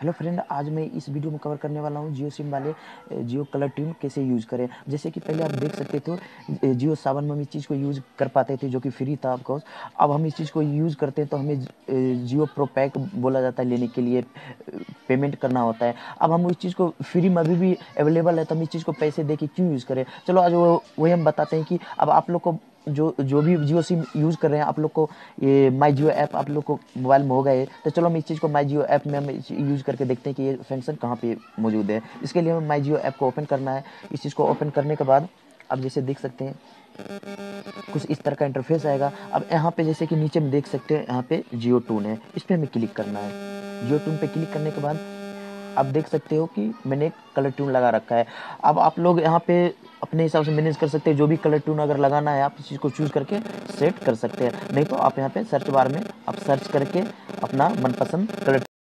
Hello friend आज मैं इस वीडियो में कवर करने वाला हूँ जियो सिम वाले जियो कलर ट्यून कैसे यूज़ करें। जैसे कि पहले आप देख सकते थे जियो सावन में हम इस चीज़ को यूज़ कर पाते थे जो कि फ्री था ऑफकोर्स अब हम इस चीज़ को यूज़ करते हैं तो हमें जियो प्रो पैक बोला जाता है लेने के लिए पेमेंट करना होता है। अब हम उस चीज़ को फ्री में अभी भी अवेलेबल है तो हम इस चीज़ को पैसे दे के क्यों यूज़ करें? चलो आज वो, वही हम बताते हैं कि अब आप लोग को जो जो भी जियो सिम यूज़ कर रहे हैं, आप लोग को ये माई जियो ऐप आप लोग को मोबाइल में होगा ये। तो चलो हम इस चीज़ को माई जियो ऐप में हम यूज़ करके देखते हैं कि ये फ़ंक्शन कहाँ पे मौजूद है। इसके लिए हमें माई जियो ऐप को ओपन करना है। इस चीज़ को ओपन करने के बाद आप जैसे देख सकते हैं, कुछ इस तरह का इंटरफेस आएगा। अब यहाँ पे जैसे कि नीचे में देख सकते हैं, यहाँ पे जियो टून है। इस पर हमें क्लिक करना है। जियो टून पे क्लिक करने के बाद आप देख सकते हो कि मैंने कलर ट्यून लगा रखा है। अब आप लोग यहाँ पे अपने हिसाब से मैनेज कर सकते हैं। जो भी कलर ट्यून अगर लगाना है, आप इस चीज़ को चूज़ करके सेट कर सकते हैं। नहीं तो आप यहाँ पे सर्च बार में आप सर्च करके अपना मनपसंद कलर